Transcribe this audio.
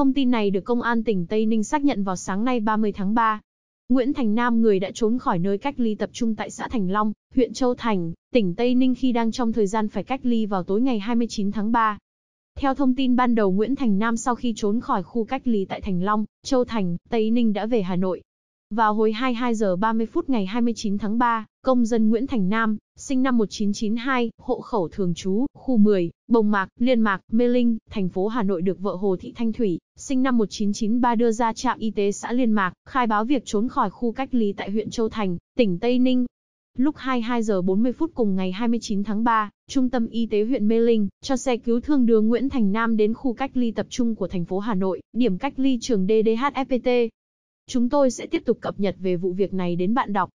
Thông tin này được Công an tỉnh Tây Ninh xác nhận vào sáng nay 30 tháng 3. Nguyễn Thành Nam người đã trốn khỏi nơi cách ly tập trung tại xã Thành Long, huyện Châu Thành, tỉnh Tây Ninh khi đang trong thời gian phải cách ly vào tối ngày 29 tháng 3. Theo thông tin ban đầu Nguyễn Thành Nam sau khi trốn khỏi khu cách ly tại Thành Long, Châu Thành, Tây Ninh đã về Hà Nội. Vào hồi 22 giờ 30 phút ngày 29 tháng 3, công dân Nguyễn Thành Nam, sinh năm 1992, hộ khẩu thường trú, khu 10, Bồng Mạc, Liên Mạc, Mê Linh, thành phố Hà Nội được vợ Hồ Thị Thanh Thủy, sinh năm 1993 đưa ra trạm y tế xã Liên Mạc, khai báo việc trốn khỏi khu cách ly tại huyện Châu Thành, tỉnh Tây Ninh. Lúc 22 giờ 40 phút cùng ngày 29 tháng 3, Trung tâm Y tế huyện Mê Linh cho xe cứu thương đưa Nguyễn Thành Nam đến khu cách ly tập trung của thành phố Hà Nội, điểm cách ly trường DDHFPT. Chúng tôi sẽ tiếp tục cập nhật về vụ việc này đến bạn đọc.